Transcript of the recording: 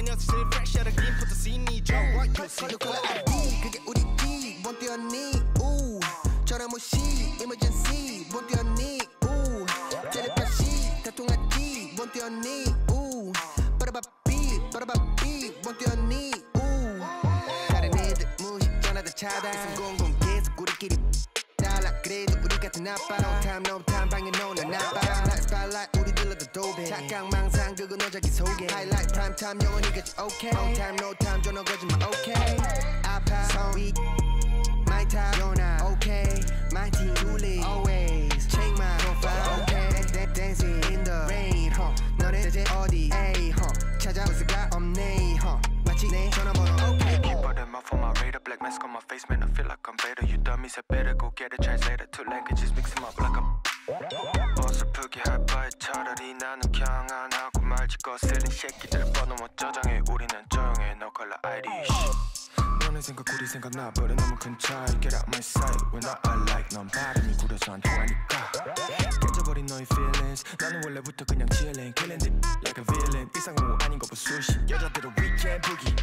내 녀석 fresh out of game put the scene 이 줘. Look at ID 그게 우리 기못 뛰었니? 우 저렴무시 emergency. 못 뛰었니? 우 텔레파시 다 통하지 못 뛰었니? 우 빠라바삐 빠라바삐. 못 뛰었니? 우 다른 애들 무시 전화다 차단. 있음 공공 계속 우리끼리 달라. 그래도 우리 같은 아빠 No time no time. 방에 노는 아빠 망상 그거 너 자기 속에 Highlight prime time 영원히 같이 okay No time no time 전화 거짓말 okay 아파 성위 My time you're not okay My team truly always Check my profile okay Dan- Dancing in the rain huh 너네 대체 어디 에이 huh 찾아올 수가 없네 huh 마치 내 전화번호 okay Keep all them off on my radar Black mask on my face man I feel like I'm better You dummies I better go get a translator Two languages mix them up like I'm 어설프게 할 바에 차라리 나는 그냥 말지 거슬린 새끼들 번호 못 저장해 우리는 조용해 No color ID 너네 생각 우리 생각 나버려 너무 큰 차이 Get out my sight When I, I like 넌 발음이 구려서 안 통하니까 깨져버린 너의 feelings 나는 원래부터 그냥 chillin' Killing it like a villain 이상호 아닌 거봐 수시 여자들은 weekend boogie